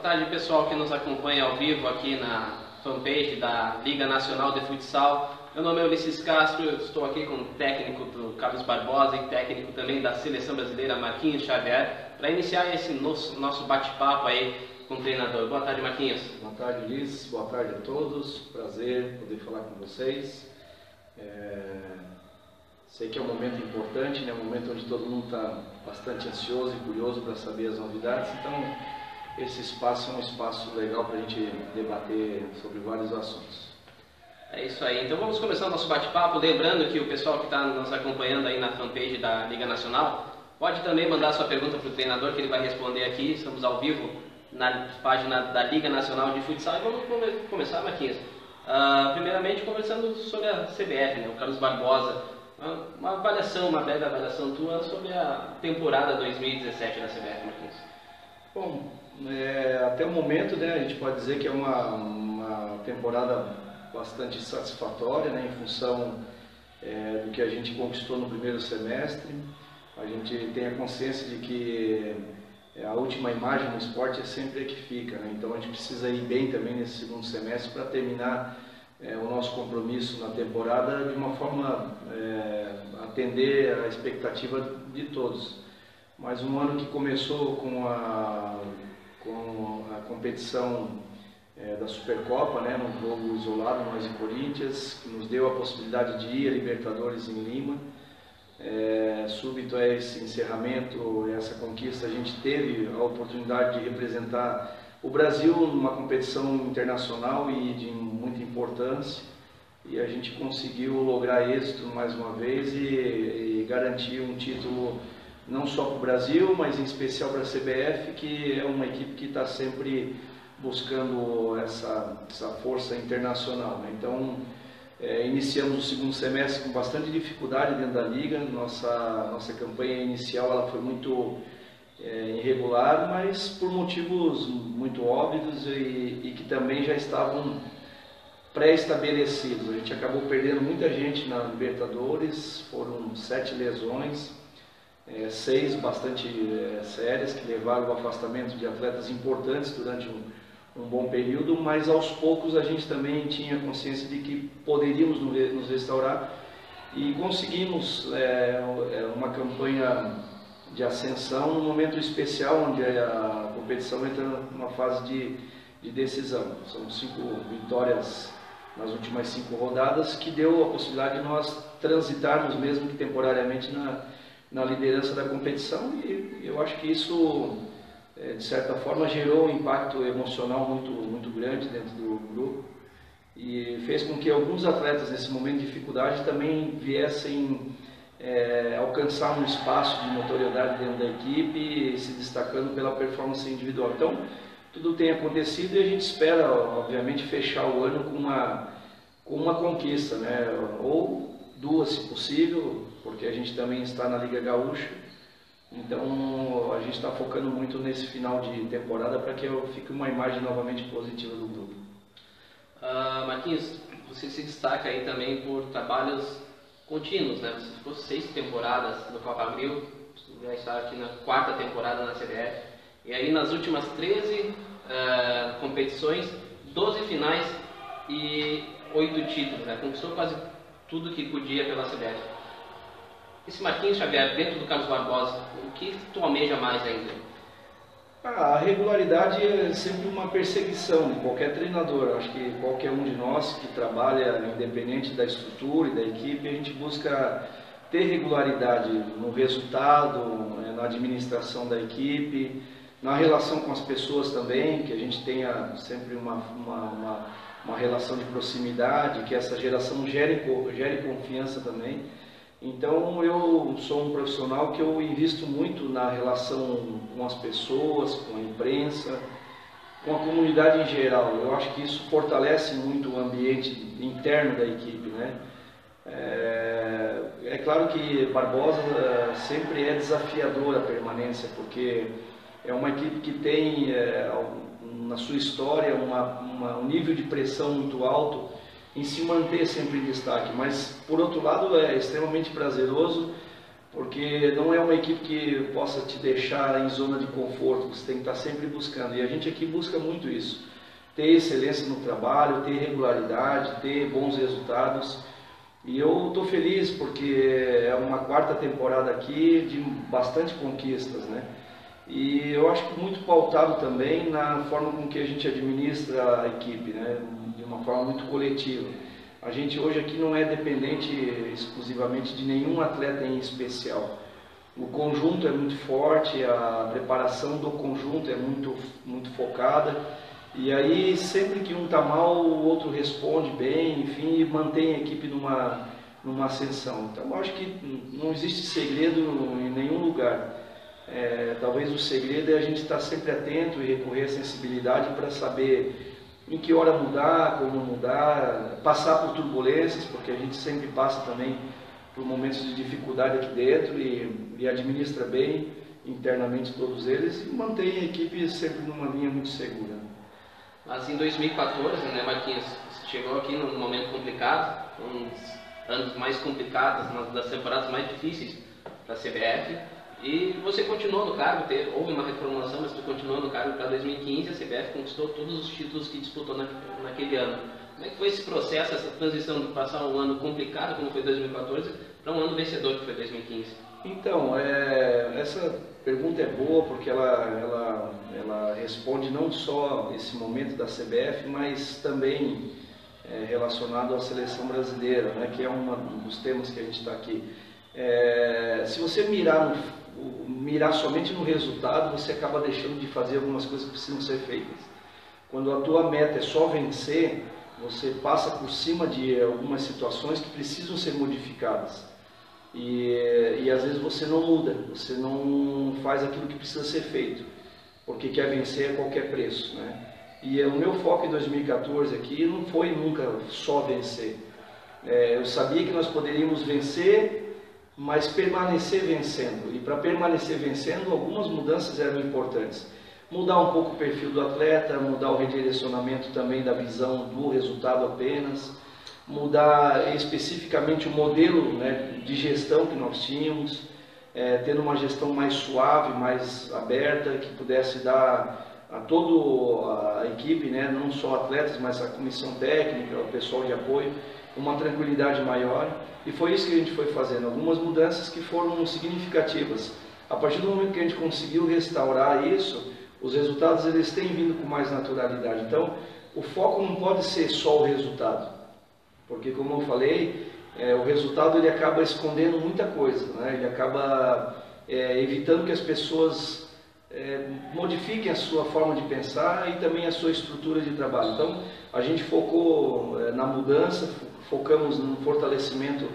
Boa tarde, pessoal que nos acompanha ao vivo aqui na fanpage da Liga Nacional de Futsal. Meu nome é Ulisses Castro, eu estou aqui com o técnico do Carlos Barbosa e técnico também da Seleção Brasileira Marquinhos Xavier, para iniciar esse nosso, bate-papo aí com o treinador. Boa tarde, Marquinhos. Boa tarde, Ulisses. Boa tarde a todos. Prazer poder falar com vocês. É... Sei que é um momento importante, né? um momento onde todo mundo está bastante ansioso e curioso para saber as novidades, então esse espaço é um espaço legal para a gente debater sobre vários assuntos. É isso aí. Então vamos começar o nosso bate-papo. Lembrando que o pessoal que está nos acompanhando aí na fanpage da Liga Nacional pode também mandar sua pergunta para o treinador que ele vai responder aqui. Estamos ao vivo na página da Liga Nacional de Futsal e vamos come começar, Marquinhos. Uh, primeiramente conversando sobre a CBF, né? o Carlos Barbosa. Uma, uma avaliação, uma breve avaliação tua sobre a temporada 2017 da CBF, Marquinhos. Bom, é, até o momento, né, a gente pode dizer que é uma, uma temporada bastante satisfatória, né, em função é, do que a gente conquistou no primeiro semestre. A gente tem a consciência de que é, a última imagem no esporte é sempre a que fica, né? então a gente precisa ir bem também nesse segundo semestre para terminar é, o nosso compromisso na temporada de uma forma é, atender a expectativa de todos. Mas um ano que começou com a com a competição é, da Supercopa, né, num jogo isolado, nós e Corinthians, que nos deu a possibilidade de ir a Libertadores em Lima. É, súbito a esse encerramento, essa conquista, a gente teve a oportunidade de representar o Brasil numa competição internacional e de muita importância. E a gente conseguiu lograr êxito mais uma vez e, e garantir um título não só para o Brasil, mas em especial para a CBF, que é uma equipe que está sempre buscando essa, essa força internacional. Né? Então, é, iniciamos o segundo semestre com bastante dificuldade dentro da liga. Nossa, nossa campanha inicial ela foi muito é, irregular, mas por motivos muito óbvios e, e que também já estavam pré-estabelecidos. A gente acabou perdendo muita gente na Libertadores, foram sete lesões é, seis bastante é, sérias que levaram ao afastamento de atletas importantes durante um, um, bom período, mas aos poucos a gente também tinha consciência de que poderíamos nos restaurar e conseguimos é, é, uma campanha de ascensão num momento especial onde a competição entra numa fase de, de decisão. São cinco vitórias nas últimas cinco rodadas que deu a possibilidade de nós transitarmos mesmo que temporariamente na na liderança da competição e eu acho que isso, é, de certa forma, gerou um impacto emocional muito, muito grande dentro do grupo e fez com que alguns atletas, nesse momento de dificuldade, também viessem é, alcançar um espaço de notoriedade dentro da equipe, se destacando pela performance individual. Então, tudo tem acontecido e a gente espera, obviamente, fechar o ano com uma, com uma conquista, né? ou duas, se possível, porque a gente também está na Liga Gaúcha. Então a gente está focando muito nesse final de temporada para que eu fique uma imagem novamente positiva do grupo. Uh, Marquinhos, você se destaca aí também por trabalhos contínuos, né? Você ficou seis temporadas no Copa Abril, já está aqui na quarta temporada na CBF, e aí nas últimas 13 uh, ah, competições, 12 finais e 8 títulos, né? Conquistou quase tudo que podia pela CBF. Esse Marquinhos Xavier, dentro do Carlos Barbosa, o que tu almeja mais ainda? Ah, a regularidade é sempre uma perseguição de qualquer treinador. Acho que qualquer um de nós que trabalha, independente da estrutura e da equipe, a gente busca ter regularidade no resultado, né, na administração da equipe, na relação com as pessoas também, que a gente tenha sempre uma, uma, uma, uma relação de proximidade, que essa geração gere, gere confiança também. Então eu sou um profissional que eu invisto muito na relação com as pessoas, com a imprensa, com a comunidade em geral. Eu acho que isso fortalece muito o ambiente interno da equipe, né? É, é claro que Barbosa sempre é desafiadora a permanência, porque é uma equipe que tem é, na sua história uma, uma, um nível de pressão muito alto em se manter sempre em destaque, mas por outro lado é extremamente prazeroso porque não é uma equipe que possa te deixar em zona de conforto, você tem que estar sempre buscando. E a gente aqui busca muito isso: ter excelência no trabalho, ter regularidade, ter bons resultados. E eu estou feliz porque é uma quarta temporada aqui de bastante conquistas, né? E eu acho que muito pautado também na forma com que a gente administra a equipe, né? De uma forma muito coletiva. A gente hoje aqui não é dependente exclusivamente de nenhum atleta em especial. O conjunto é muito forte, a preparação do conjunto é muito, muito focada. E aí, sempre que um está mal, o outro responde bem, enfim, e mantém a equipe numa, numa ascensão. Então, acho que não existe segredo em nenhum lugar. É, talvez o segredo é a gente estar sempre atento e recorrer à sensibilidade para saber em que hora mudar, como mudar, passar por turbulências, porque a gente sempre passa também por momentos de dificuldade aqui dentro e, e administra bem internamente todos eles e mantém a equipe sempre numa linha muito segura. Mas em 2014, né, Marquinhos, você chegou aqui num momento complicado, um dos anos mais complicados, das temporadas mais difíceis para a CBF, e você continuou no cargo, teve, houve uma reformulação, mas você continuou no cargo para 2015, a CBF conquistou todos os títulos que disputou na, naquele ano. Como é que foi esse processo, essa transição de passar um ano complicado, como foi 2014, para um ano vencedor, que foi 2015? Então, é, essa pergunta é boa porque ela, ela, ela responde não só esse momento da CBF, mas também é, relacionado à seleção brasileira, né, que é um dos temas que a gente está aqui. É, se você mirar no mirar somente no resultado, você acaba deixando de fazer algumas coisas que precisam ser feitas. Quando a tua meta é só vencer, você passa por cima de algumas situações que precisam ser modificadas. E, e às vezes você não muda, você não faz aquilo que precisa ser feito, porque quer vencer a qualquer preço. Né? E o meu foco em 2014 aqui não foi nunca só vencer. É, eu sabia que nós poderíamos vencer mas permanecer vencendo. E para permanecer vencendo, algumas mudanças eram importantes. Mudar um pouco o perfil do atleta, mudar o redirecionamento também da visão do resultado apenas, mudar especificamente o modelo né, de gestão que nós tínhamos, é, tendo uma gestão mais suave, mais aberta, que pudesse dar a toda a equipe, né, não só atletas, mas a comissão técnica, o pessoal de apoio, uma tranquilidade maior. E foi isso que a gente foi fazendo, algumas mudanças que foram significativas. A partir do momento que a gente conseguiu restaurar isso, os resultados eles têm vindo com mais naturalidade. Então, o foco não pode ser só o resultado, porque como eu falei, é, o resultado ele acaba escondendo muita coisa, né? ele acaba é, evitando que as pessoas é, modifiquem a sua forma de pensar e também a sua estrutura de trabalho. Então, a gente focou é, na mudança, focamos no fortalecimento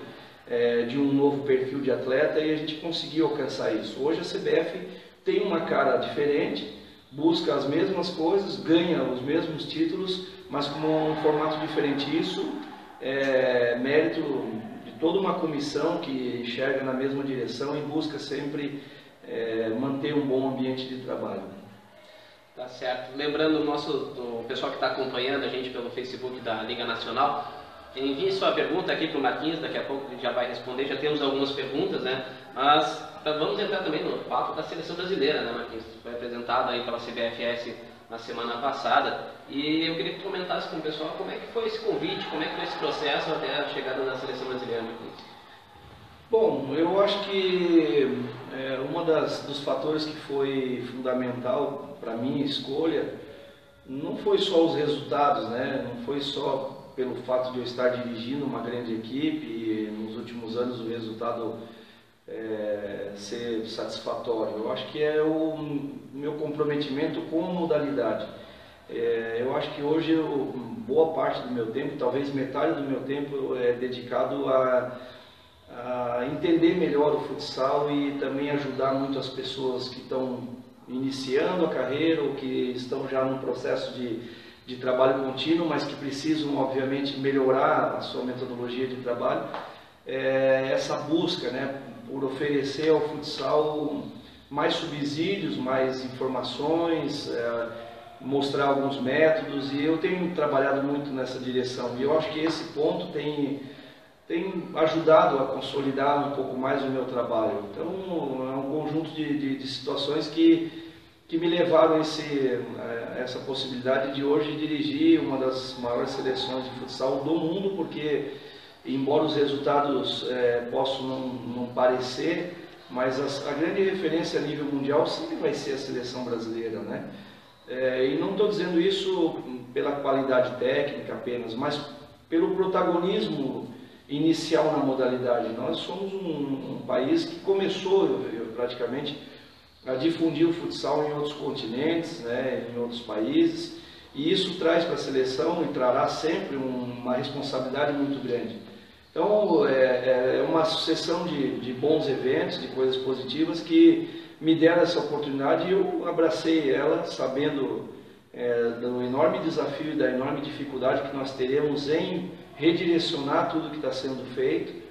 é, de um novo perfil de atleta e a gente conseguiu alcançar isso. Hoje a CBF tem uma cara diferente, busca as mesmas coisas, ganha os mesmos títulos, mas com um formato diferente. Isso é mérito de toda uma comissão que enxerga na mesma direção e busca sempre é, manter um bom ambiente de trabalho. Tá certo. Lembrando o nosso do pessoal que está acompanhando a gente pelo Facebook da Liga Nacional, envie sua pergunta aqui para o Marquinhos, daqui a pouco ele já vai responder, já temos algumas perguntas, né? Mas tá, vamos entrar também no papo da seleção brasileira, né, Marquinhos? Foi apresentado aí pela CBFS na semana passada e eu queria que tu comentasse com o pessoal como é que foi esse convite, como é que foi esse processo até a chegada da seleção brasileira, Marquinhos. Bom, eu acho que é, das dos fatores que foi fundamental para minha escolha não foi só os resultados, né? Não foi só pelo fato de eu estar dirigindo uma grande equipe e nos últimos anos o resultado é, ser satisfatório. Eu acho que é o meu comprometimento com a modalidade. É, eu acho que hoje eu, boa parte do meu tempo, talvez metade do meu tempo é dedicado a, a entender melhor o futsal e também ajudar muito as pessoas que estão iniciando a carreira ou que estão já no processo de de trabalho contínuo, mas que precisam, obviamente, melhorar a sua metodologia de trabalho, é essa busca né, por oferecer ao futsal mais subsídios, mais informações, é, mostrar alguns métodos, e eu tenho trabalhado muito nessa direção. E eu acho que esse ponto tem tem ajudado a consolidar um pouco mais o meu trabalho. Então, é um conjunto de, de, de situações que, que me levaram a esse, essa possibilidade de hoje dirigir uma das maiores seleções de futsal do mundo, porque, embora os resultados é, possam não, não parecer, mas a, a, grande referência a nível mundial sempre vai ser a seleção brasileira, né? É, e não estou dizendo isso pela qualidade técnica apenas, mas pelo protagonismo inicial na modalidade. Nós somos um, um país que começou eu, praticamente a difundir o futsal em outros continentes, né, em outros países, e isso traz para a seleção e trará sempre uma responsabilidade muito grande. Então, é, é, é uma sucessão de, de, bons eventos, de coisas positivas que me deram essa oportunidade e eu abracei ela sabendo é, do enorme desafio e da enorme dificuldade que nós teremos em redirecionar tudo que está sendo feito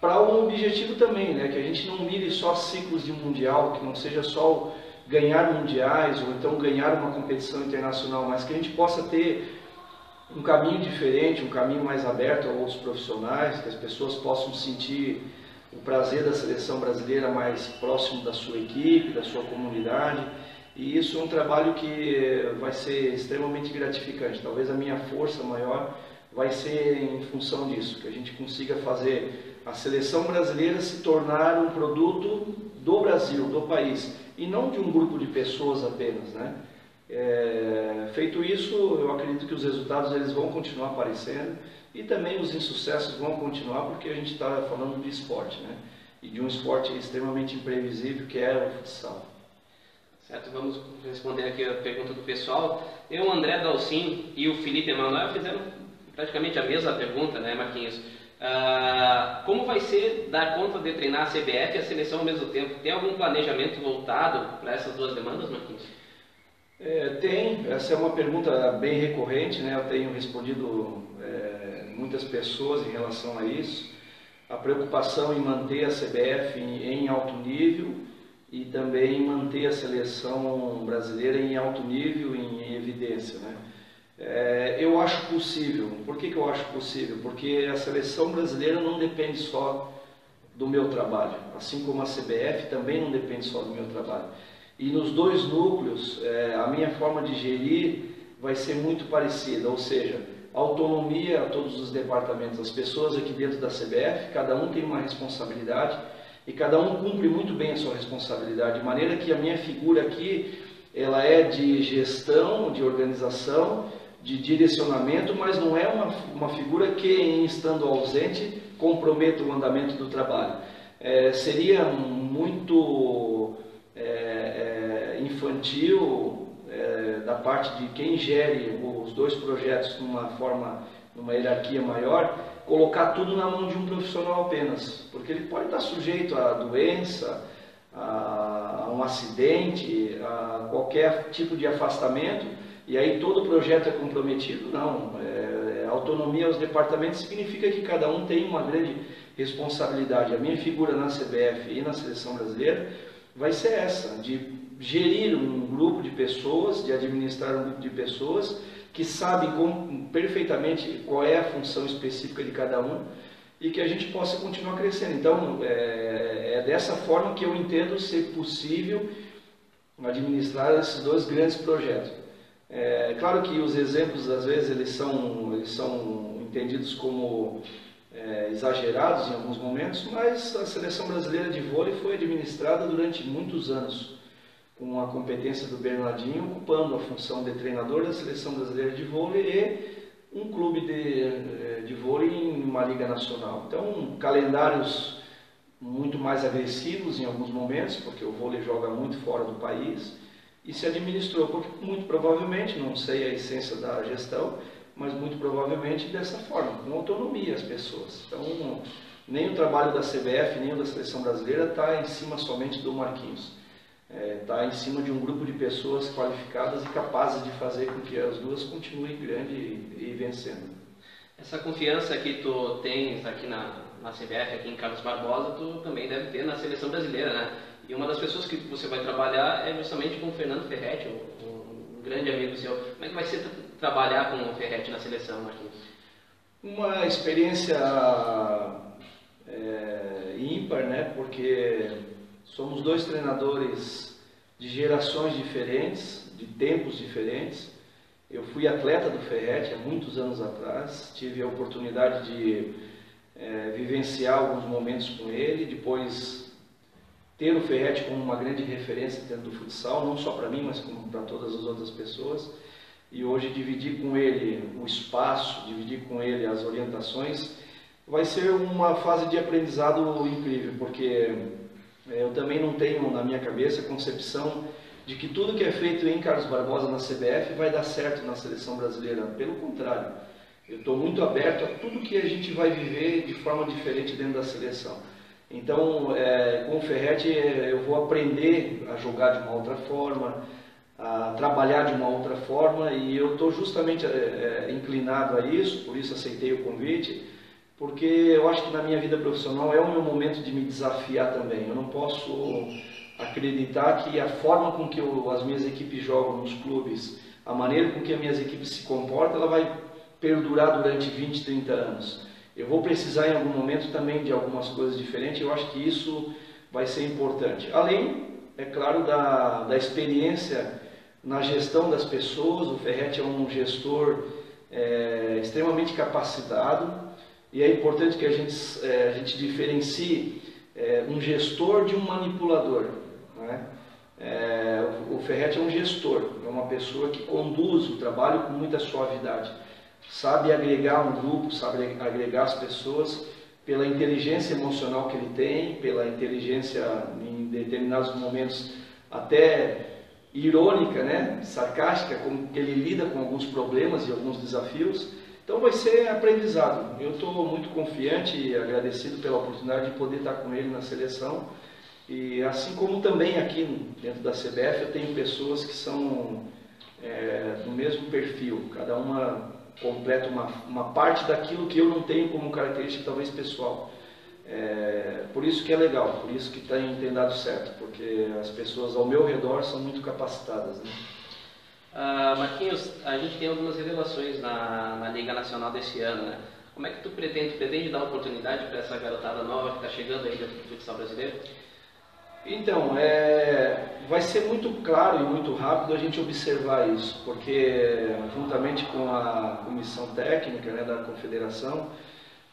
para um objetivo também, né? que a gente não mire só ciclos de mundial, que não seja só ganhar mundiais ou então ganhar uma competição internacional, mas que a gente possa ter um caminho diferente, um caminho mais aberto a outros profissionais, que as pessoas possam sentir o prazer da seleção brasileira mais próximo da sua equipe, da sua comunidade. E isso é um trabalho que vai ser extremamente gratificante. Talvez a minha força maior vai ser em função disso, que a gente consiga fazer a seleção brasileira se tornar um produto do Brasil, do país, e não de um grupo de pessoas apenas, né? É, feito isso, eu acredito que os resultados eles vão continuar aparecendo e também os insucessos vão continuar porque a gente está falando de esporte, né? E de um esporte extremamente imprevisível que é o futsal. Certo, vamos responder aqui a pergunta do pessoal. Eu, André Dalcin e o Felipe Emanuel fizeram praticamente a mesma pergunta, né, Marquinhos? Uh, como vai ser dar conta de treinar a CBF e a seleção ao mesmo tempo? Tem algum planejamento voltado para essas duas demandas, Marquinhos? É, tem, essa é uma pergunta bem recorrente, né? eu tenho respondido é, muitas pessoas em relação a isso. A preocupação em manter a CBF em, em alto nível e também manter a seleção brasileira em alto nível, em, em evidência. Né? É, eu acho possível. Por que, que eu acho possível? Porque a seleção brasileira não depende só do meu trabalho, assim como a CBF também não depende só do meu trabalho. E nos dois núcleos, é, a minha forma de gerir vai ser muito parecida, ou seja, autonomia a todos os departamentos, as pessoas aqui dentro da CBF, cada um tem uma responsabilidade e cada um cumpre muito bem a sua responsabilidade, de maneira que a minha figura aqui, ela é de gestão, de organização, de direcionamento, mas não é uma, uma figura que, em estando ausente, comprometa o andamento do trabalho. É, seria muito é, é, infantil é, da parte de quem gere os dois projetos numa forma, numa hierarquia maior, colocar tudo na mão de um profissional apenas, porque ele pode estar sujeito a doença, a, a um acidente, a qualquer tipo de afastamento, e aí todo projeto é comprometido. Não, é, autonomia aos departamentos significa que cada um tem uma grande responsabilidade. A minha figura na CBF e na seleção brasileira vai ser essa, de gerir um grupo de pessoas, de administrar um grupo de pessoas que sabem com, perfeitamente qual é a função específica de cada um e que a gente possa continuar crescendo. Então, é, é dessa forma que eu entendo ser possível administrar esses dois grandes projetos. É claro que os exemplos, às vezes, eles são, eles são entendidos como é, exagerados em alguns momentos, mas a seleção brasileira de vôlei foi administrada durante muitos anos, com a competência do Bernardinho ocupando a função de treinador da seleção brasileira de vôlei e um clube de, é, de vôlei em uma liga nacional. Então, calendários muito mais agressivos em alguns momentos, porque o vôlei joga muito fora do país, e se administrou, porque muito provavelmente, não sei a essência da gestão, mas muito provavelmente dessa forma, com autonomia as pessoas. Então, nem o trabalho da CBF, nem o da seleção brasileira está em cima somente do Marquinhos. Está é, em cima de um grupo de pessoas qualificadas e capazes de fazer com que as duas continuem grande e, e vencendo. Essa confiança que tu tens aqui na, na CBF, aqui em Carlos Barbosa, tu também deve ter na seleção brasileira, né? E uma das pessoas que você vai trabalhar é justamente com o Fernando Ferretti, um, um grande amigo seu. Como é que vai ser trabalhar com o Ferretti na seleção, Marquinhos? Uma experiência é, ímpar, né? Porque somos dois treinadores de gerações diferentes, de tempos diferentes. Eu fui atleta do Ferret há muitos anos atrás, tive a oportunidade de é, vivenciar alguns momentos com ele, depois ter o Ferret como uma grande referência dentro do futsal, não só para mim, mas para todas as outras pessoas. E hoje dividir com ele o espaço, dividir com ele as orientações, vai ser uma fase de aprendizado incrível, porque é, eu também não tenho na minha cabeça a concepção de que tudo que é feito em Carlos Barbosa na CBF vai dar certo na seleção brasileira. Pelo contrário, eu estou muito aberto a tudo que a gente vai viver de forma diferente dentro da seleção. Então, é, com o Ferretti, eu vou aprender a jogar de uma outra forma, a trabalhar de uma outra forma, e eu estou justamente é, é, inclinado a isso, por isso aceitei o convite porque eu acho que na minha vida profissional é o meu momento de me desafiar também. Eu não posso acreditar que a forma com que eu, as minhas equipes jogam nos clubes, a maneira com que as minhas equipes se comportam, ela vai perdurar durante 20, 30 anos. Eu vou precisar em algum momento também de algumas coisas diferentes, eu acho que isso vai ser importante. Além, é claro, da, da experiência na gestão das pessoas, o Ferretti é um gestor é, extremamente capacitado, e é importante que a gente, é, a gente diferencie é, um gestor de um manipulador. Né? O Ferretti é um gestor, é uma pessoa que conduz o trabalho com muita suavidade. Sabe agregar um grupo, sabe agregar as pessoas pela inteligência emocional que ele tem, pela inteligência em determinados momentos até irônica, né, sarcástica, como ele lida com alguns problemas e alguns desafios então vai ser aprendizado. Eu estou muito confiante e agradecido pela oportunidade de poder estar com ele na seleção. E assim como também aqui dentro da CBF eu tenho pessoas que são é, do mesmo perfil, cada uma completa uma, uma parte daquilo que eu não tenho como característica talvez pessoal. É, por isso que é legal, por isso que tem, tem dado certo, porque as pessoas ao meu redor são muito capacitadas. Né? Uh, Marquinhos, a gente tem algumas revelações na, na Liga Nacional desse ano, né? Como é que tu pretende, pretende dar oportunidade para essa garotada nova que está chegando aí dentro do futsal brasileiro? Então, é, vai ser muito claro e muito rápido a gente observar isso, porque juntamente com a comissão técnica né, da confederação,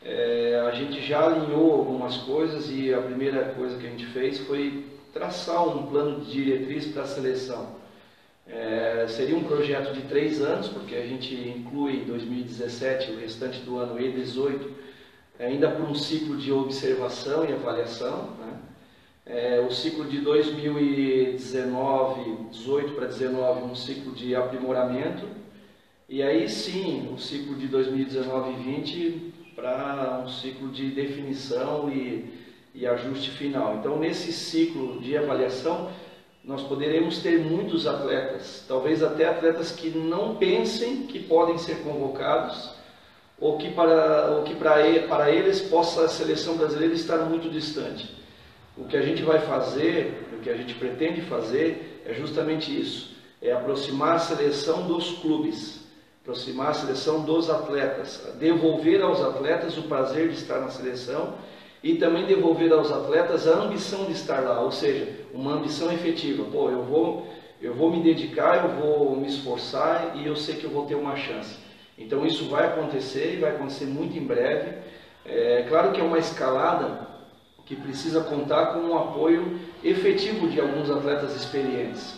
é, a gente já alinhou algumas coisas e a primeira coisa que a gente fez foi traçar um plano de diretriz para a seleção. É, seria um projeto de três anos, porque a gente inclui 2017, o restante do ano e 18, ainda por um ciclo de observação e avaliação. Né? É, o ciclo de 2019, 18 para 19, um ciclo de aprimoramento. E aí sim, o ciclo de 2019 e 20 para um ciclo de definição e, e ajuste final. Então, nesse ciclo de avaliação, nós poderemos ter muitos atletas, talvez até atletas que não pensem que podem ser convocados ou que para, ou que para, para eles possa a seleção brasileira estar muito distante. O que a gente vai fazer, o que a gente pretende fazer é justamente isso, é aproximar a seleção dos clubes, aproximar a seleção dos atletas, devolver aos atletas o prazer de estar na seleção e também devolver aos atletas a ambição de estar lá, ou seja, uma ambição efetiva. Pô, eu vou, eu vou me dedicar, eu vou me esforçar e eu sei que eu vou ter uma chance. Então isso vai acontecer e vai acontecer muito em breve. É claro que é uma escalada que precisa contar com um apoio efetivo de alguns atletas experientes.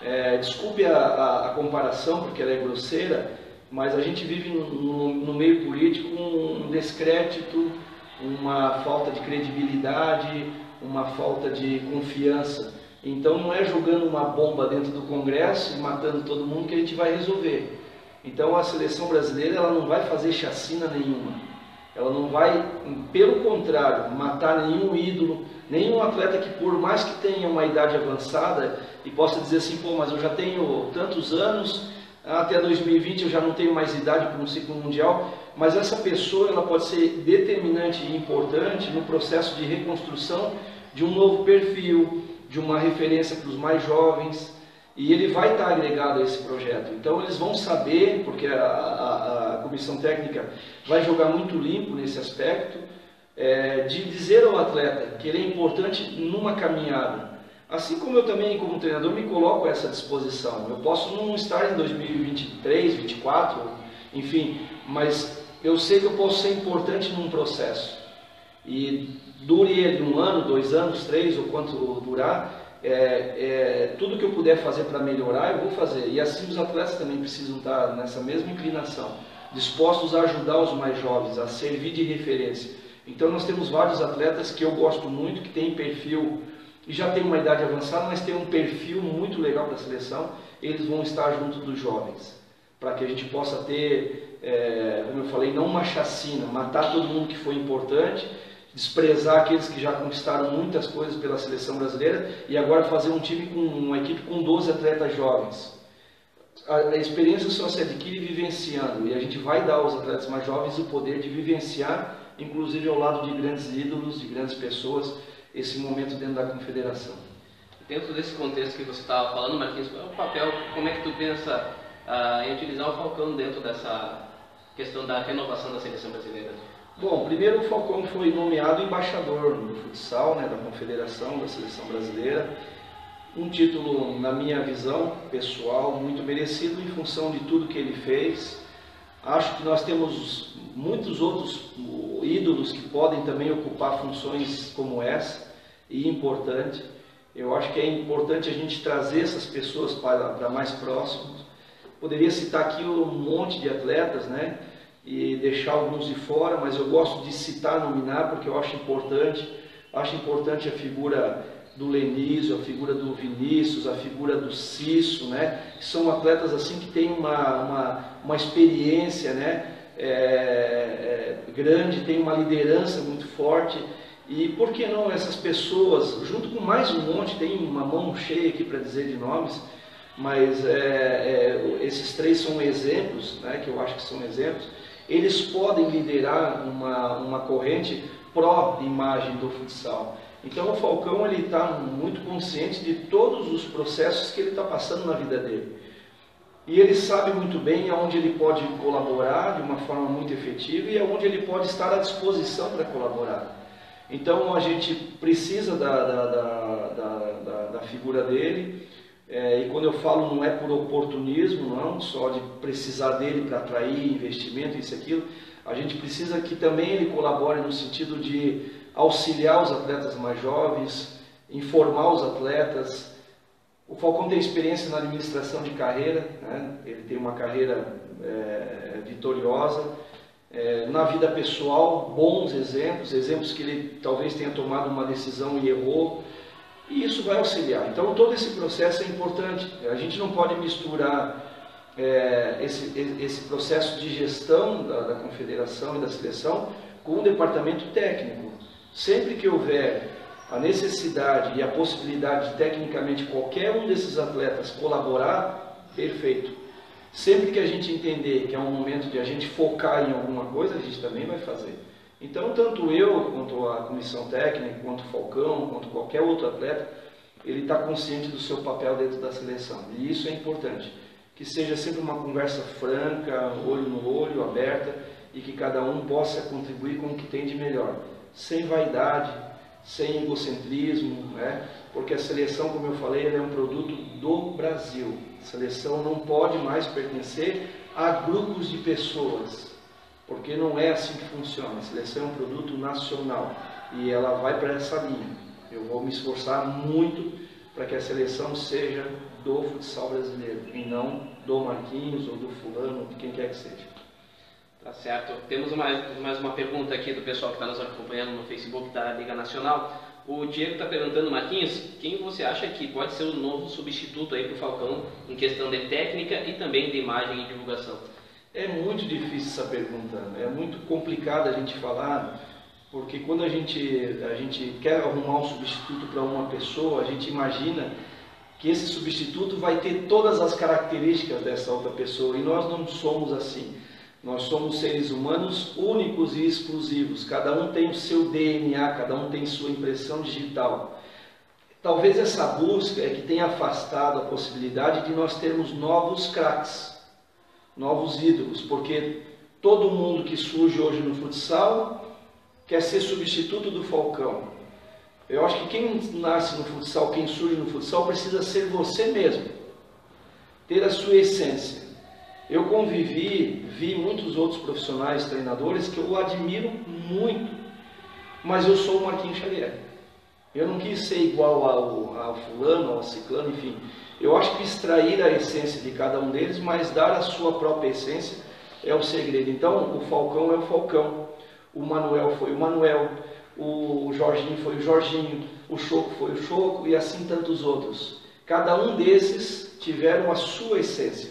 É, desculpe a, a, a, comparação, porque ela é grosseira, mas a gente vive no, no, no meio político um descrédito uma falta de credibilidade, uma falta de confiança. Então não é jogando uma bomba dentro do Congresso e matando todo mundo que a gente vai resolver. Então a seleção brasileira ela não vai fazer chacina nenhuma. Ela não vai, pelo contrário, matar nenhum ídolo, nenhum atleta que por mais que tenha uma idade avançada e possa dizer assim, pô, mas eu já tenho tantos anos, até 2020 eu já não tenho mais idade para um ciclo mundial, mas essa pessoa ela pode ser determinante e importante no processo de reconstrução de um novo perfil, de uma referência para os mais jovens, e ele vai estar agregado a esse projeto. Então eles vão saber, porque a, a, a comissão técnica vai jogar muito limpo nesse aspecto, é, de dizer ao atleta que ele é importante numa caminhada. Assim como eu também, como treinador, me coloco a essa disposição. Eu posso não estar em 2023, 2024, enfim, mas eu sei que eu posso ser importante num processo. E dure ele um ano, dois anos, três ou quanto durar, é, é, tudo que eu puder fazer para melhorar, eu vou fazer. E assim os atletas também precisam estar nessa mesma inclinação, dispostos a ajudar os mais jovens, a servir de referência. Então nós temos vários atletas que eu gosto muito, que têm perfil e já tem uma idade avançada, mas tem um perfil muito legal para a seleção. Eles vão estar junto dos jovens, para que a gente possa ter, é, como eu falei, não uma chacina, matar todo mundo que foi importante desprezar aqueles que já conquistaram muitas coisas pela seleção brasileira e agora fazer um time com uma equipe com 12 atletas jovens. A, a experiência só se adquire vivenciando e a gente vai dar aos atletas mais jovens o poder de vivenciar, inclusive ao lado de grandes ídolos, de grandes pessoas, esse momento dentro da confederação. Dentro desse contexto que você estava falando, Marquinhos, qual é o papel, como é que tu pensa uh, em utilizar o Falcão dentro dessa questão da renovação da seleção brasileira? Bom, primeiro o Falcão foi nomeado embaixador no futsal, né, da Confederação da Seleção Brasileira. Um título, na minha visão pessoal, muito merecido em função de tudo que ele fez. Acho que nós temos muitos outros ídolos que podem também ocupar funções como essa e importante. Eu acho que é importante a gente trazer essas pessoas para, para mais próximos. Poderia citar aqui um monte de atletas, né? E deixar alguns de fora, mas eu gosto de citar, nominar, porque eu acho importante. Acho importante a figura do Lenísio, a figura do Vinícius, a figura do Cisso, né? São atletas assim que têm uma, uma, uma experiência, né? É, é, grande, tem uma liderança muito forte. E por que não essas pessoas, junto com mais um monte, tem uma mão cheia aqui para dizer de nomes, mas é, é, esses três são exemplos, né, que eu acho que são exemplos, eles podem liderar uma, uma corrente pró-imagem do futsal. Então o Falcão ele está muito consciente de todos os processos que ele está passando na vida dele. E ele sabe muito bem aonde ele pode colaborar de uma forma muito efetiva e aonde ele pode estar à disposição para colaborar. Então a gente precisa da, da, da, da, da figura dele, é, e quando eu falo não é por oportunismo, não, só de precisar dele para atrair investimento, isso e aquilo, a gente precisa que também ele colabore no sentido de auxiliar os atletas mais jovens, informar os atletas. O Falcão tem experiência na administração de carreira, né? ele tem uma carreira é, vitoriosa. É, na vida pessoal, bons exemplos, exemplos que ele talvez tenha tomado uma decisão e errou, e isso vai auxiliar. Então, todo esse processo é importante. A gente não pode misturar é, esse, esse processo de gestão da, da confederação e da seleção com o departamento técnico. Sempre que houver a necessidade e a possibilidade de, tecnicamente, qualquer um desses atletas colaborar, perfeito. Sempre que a gente entender que é um momento de a gente focar em alguma coisa, a gente também vai fazer. Então, tanto eu, quanto a comissão técnica, quanto o Falcão, quanto qualquer outro atleta, ele está consciente do seu papel dentro da seleção. E isso é importante. Que seja sempre uma conversa franca, olho no olho, aberta, e que cada um possa contribuir com o que tem de melhor. Sem vaidade, sem egocentrismo, né? porque a seleção, como eu falei, é um produto do Brasil. A seleção não pode mais pertencer a grupos de pessoas porque não é assim que funciona. A seleção é um produto nacional e ela vai para essa linha. Eu vou me esforçar muito para que a seleção seja do futsal brasileiro e não do Marquinhos ou do fulano, de quem quer que seja. Tá certo. Temos mais, mais uma pergunta aqui do pessoal que está nos acompanhando no Facebook da Liga Nacional. O Diego está perguntando, Marquinhos, quem você acha que pode ser o novo substituto aí para o Falcão em questão de técnica e também de imagem e divulgação? É muito difícil essa pergunta, né? é muito complicado a gente falar, porque quando a gente, a gente quer arrumar um substituto para uma pessoa, a gente imagina que esse substituto vai ter todas as características dessa outra pessoa e nós não somos assim. Nós somos seres humanos únicos e exclusivos, cada um tem o seu DNA, cada um tem sua impressão digital. Talvez essa busca é que tenha afastado a possibilidade de nós termos novos craques novos ídolos, porque todo mundo que surge hoje no futsal quer ser substituto do Falcão. Eu acho que quem nasce no futsal, quem surge no futsal, precisa ser você mesmo, ter a sua essência. Eu convivi, vi muitos outros profissionais, treinadores que eu admiro muito, mas eu sou o Marquinhos Xavier. Eu não quis ser igual ao, ao fulano, ao ciclano, enfim. Eu acho que extrair a essência de cada um deles, mas dar a sua própria essência é o segredo. Então, o Falcão é o Falcão, o Manuel foi o Manuel, o Jorginho foi o Jorginho, o Choco foi o Choco e assim tantos outros. Cada um desses tiveram a sua essência.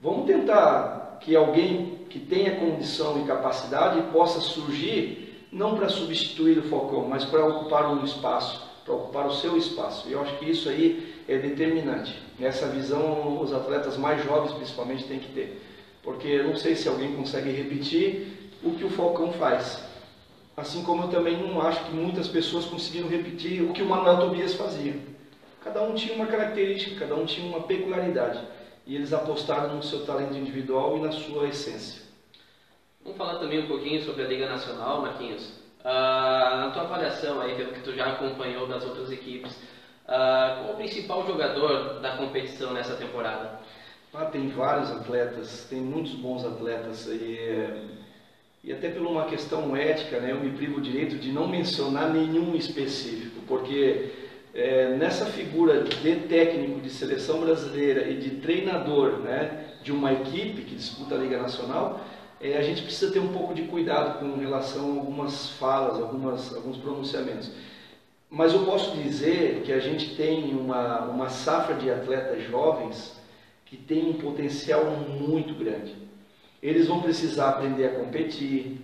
Vamos tentar que alguém que tenha condição e capacidade possa surgir, não para substituir o Falcão, mas para ocupar um espaço, para ocupar o seu espaço. E eu acho que isso aí é determinante. Essa visão os atletas mais jovens principalmente têm que ter. Porque eu não sei se alguém consegue repetir o que o Falcão faz. Assim como eu também não acho que muitas pessoas conseguiram repetir o que o Manuel Tobias fazia. Cada um tinha uma característica, cada um tinha uma peculiaridade. E eles apostaram no seu talento individual e na sua essência. Vamos falar também um pouquinho sobre a Liga Nacional, Marquinhos. Ah, na tua avaliação aí, pelo que tu já acompanhou das outras equipes, ah, qual o principal jogador da competição nessa temporada? Ah, tem vários atletas, tem muitos bons atletas e, e até por uma questão ética, né, eu me privo o direito de não mencionar nenhum específico, porque é, nessa figura de técnico de seleção brasileira e de treinador né, de uma equipe que disputa a Liga Nacional, é, a gente precisa ter um pouco de cuidado com relação a algumas falas, algumas, alguns pronunciamentos. Mas eu posso dizer que a gente tem uma, uma safra de atletas jovens que tem um potencial muito grande. Eles vão precisar aprender a competir,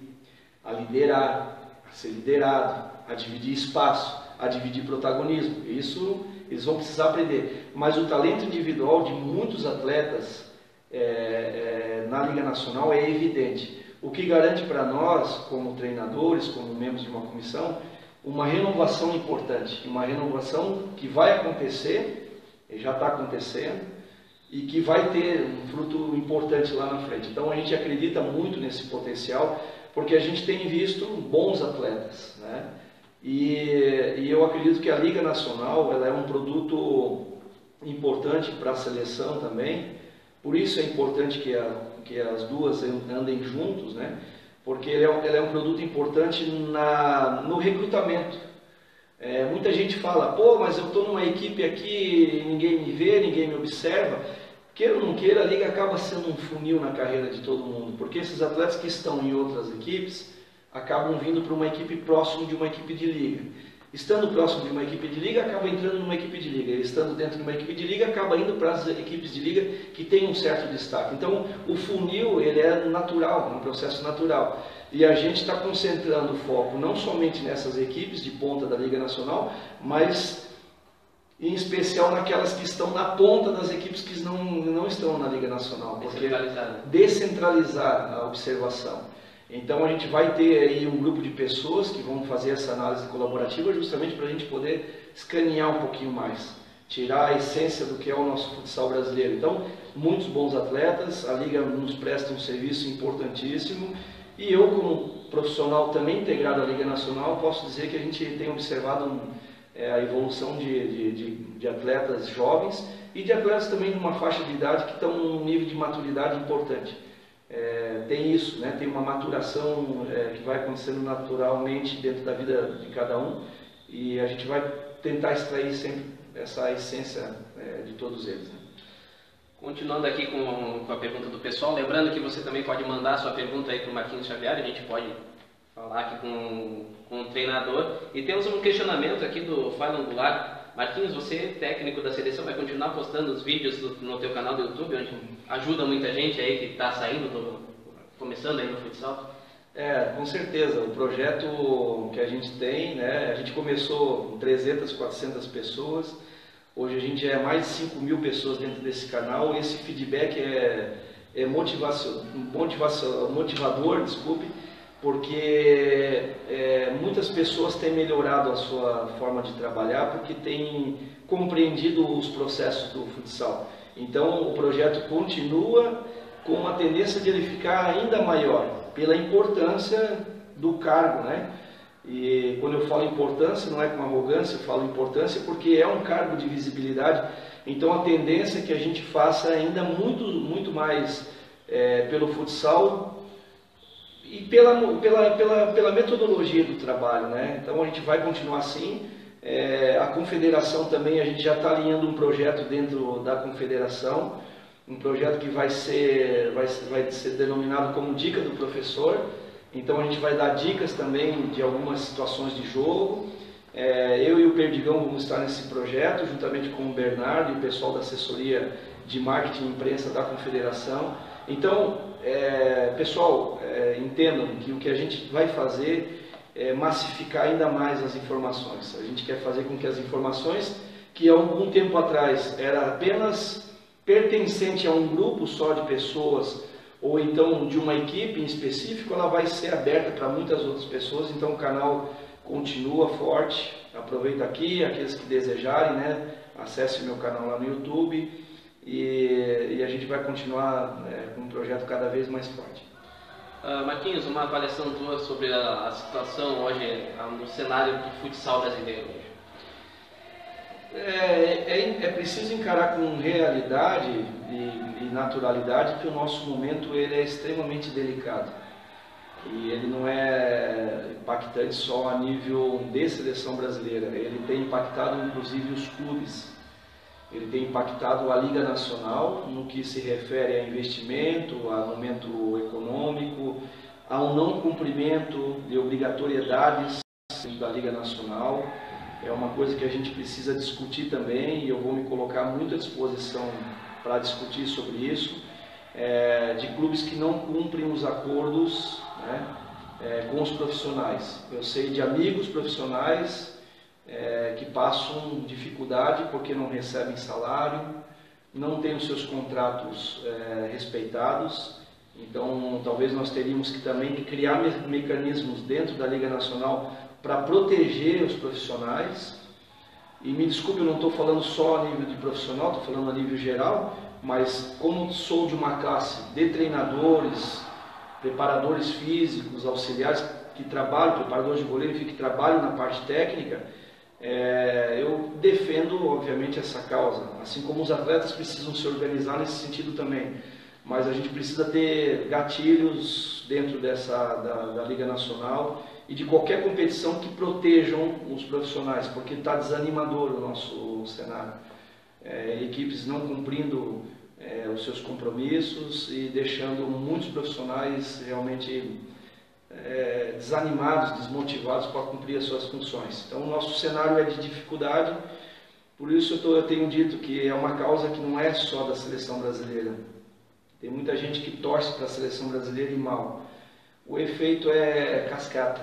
a liderar, a ser liderado, a dividir espaço, a dividir protagonismo. Isso eles vão precisar aprender. Mas o talento individual de muitos atletas é, é, na Liga Nacional é evidente. O que garante para nós, como treinadores, como membros de uma comissão, uma renovação importante, uma renovação que vai acontecer, já está acontecendo, e que vai ter um fruto importante lá na frente. Então a gente acredita muito nesse potencial, porque a gente tem visto bons atletas, né? E, e eu acredito que a Liga Nacional ela é um produto importante para a seleção também, por isso é importante que, a, que as duas andem juntos, né? Porque ele é, ele é um produto importante na, no recrutamento. É, muita gente fala, pô, mas eu estou numa equipe aqui, ninguém me vê, ninguém me observa. Queira ou não queira, a liga acaba sendo um funil na carreira de todo mundo, porque esses atletas que estão em outras equipes acabam vindo para uma equipe próximo de uma equipe de liga. Estando próximo de uma equipe de liga, acaba entrando numa equipe de liga. Estando dentro de uma equipe de liga, acaba indo para as equipes de liga que têm um certo destaque. Então, o funil ele é natural, um processo natural. E a gente está concentrando o foco não somente nessas equipes de ponta da Liga Nacional, mas em especial naquelas que estão na ponta das equipes que não, não estão na Liga Nacional. Porque descentralizar a observação. Então a gente vai ter aí um grupo de pessoas que vão fazer essa análise colaborativa justamente para a gente poder escanear um pouquinho mais, tirar a essência do que é o nosso futsal brasileiro. Então, muitos bons atletas, a Liga nos presta um serviço importantíssimo e eu, como profissional também integrado à Liga Nacional, posso dizer que a gente tem observado um, é, a evolução de, de, de, de atletas jovens e de atletas também de uma faixa de idade que estão num nível de maturidade importante é, tem isso, né? tem uma maturação é, que vai acontecendo naturalmente dentro da vida de cada um e a gente vai tentar extrair sempre essa essência é, de todos eles. Né? Continuando aqui com, com, a pergunta do pessoal, lembrando que você também pode mandar sua pergunta aí para o Marquinhos Xavier, a gente pode falar aqui com, com o treinador. E temos um questionamento aqui do Fábio Goulart, Marquinhos, você, técnico da seleção, vai continuar postando os vídeos do, no teu canal do YouTube, onde ajuda muita gente aí que está saindo, do, começando aí no futsal? É, com certeza. O projeto que a gente tem, né, a gente começou com 300, 400 pessoas, hoje a gente é mais de 5 mil pessoas dentro desse canal, esse feedback é, é motivação, motivação, motivador, desculpe, porque é, muitas pessoas têm melhorado a sua forma de trabalhar porque têm compreendido os processos do futsal. Então o projeto continua com uma tendência de ele ficar ainda maior, pela importância do cargo, né? E quando eu falo importância, não é com arrogância, eu falo importância porque é um cargo de visibilidade. Então a tendência é que a gente faça ainda muito, muito mais é, pelo futsal e pela, pela, pela, pela metodologia do trabalho, né? Então a gente vai continuar assim. É, a confederação também, a gente já está alinhando um projeto dentro da confederação, um projeto que vai ser, vai, vai ser denominado como Dica do Professor. Então a gente vai dar dicas também de algumas situações de jogo. É, eu e o Perdigão vamos estar nesse projeto, juntamente com o Bernardo e o pessoal da assessoria de marketing e imprensa da confederação. Então, é, pessoal, é, entendam que o que a gente vai fazer é, massificar ainda mais as informações. A gente quer fazer com que as informações, que há algum tempo atrás era apenas pertencente a um grupo só de pessoas, ou então de uma equipe em específico, ela vai ser aberta para muitas outras pessoas. Então o canal continua forte. Aproveita aqui, aqueles que desejarem, né? Acesse o meu canal lá no YouTube e, e a gente vai continuar né, com um projeto cada vez mais forte. Uh, Marquinhos, uma avaliação tua sobre a, a situação hoje no cenário do futsal brasileiro É, é, é, preciso encarar com realidade e, e, naturalidade que o nosso momento ele é extremamente delicado. E ele não é impactante só a nível de seleção brasileira, ele tem impactado inclusive os clubes ele tem impactado a Liga Nacional no que se refere a investimento, a momento econômico, a um não cumprimento de obrigatoriedades da Liga Nacional. É uma coisa que a gente precisa discutir também e eu vou me colocar muito à disposição para discutir sobre isso. É, de clubes que não cumprem os acordos né, é, com os profissionais. Eu sei de amigos profissionais é, que passam dificuldade porque não recebem salário, não têm os seus contratos é, respeitados. Então, talvez nós teríamos que também criar me mecanismos dentro da Liga Nacional para proteger os profissionais. E me desculpe, eu não estou falando só a nível de profissional, estou falando a nível geral, mas como sou de uma classe de treinadores, preparadores físicos, auxiliares que trabalham, preparadores de goleiro que trabalham na parte técnica, é, eu defendo, obviamente, essa causa, assim como os atletas precisam se organizar nesse sentido também. Mas a gente precisa ter gatilhos dentro dessa da, da Liga Nacional e de qualquer competição que protejam os profissionais, porque está desanimador o nosso cenário. É, equipes não cumprindo é, os seus compromissos e deixando muitos profissionais realmente é, desanimados, desmotivados para cumprir as suas funções. Então, o nosso cenário é de dificuldade, por isso eu, tô, eu tenho dito que é uma causa que não é só da seleção brasileira. Tem muita gente que torce para a seleção brasileira e mal. O efeito é cascata,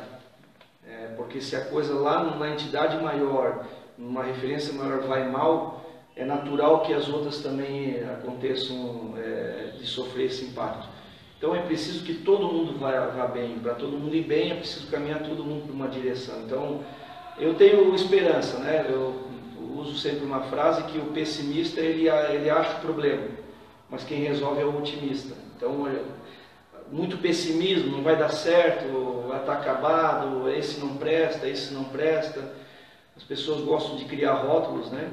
é, porque se a coisa lá numa entidade maior, numa referência maior vai mal, é natural que as outras também aconteçam é, de sofrer esse impacto. Então é preciso que todo mundo vá, vá bem. Para todo mundo ir bem, é preciso caminhar todo mundo para uma direção. Então eu tenho esperança, né? Eu uso sempre uma frase que o pessimista ele, ele acha o problema, mas quem resolve é o otimista. Então é, muito pessimismo, não vai dar certo, estar acabado, esse não presta, esse não presta. As pessoas gostam de criar rótulos, né?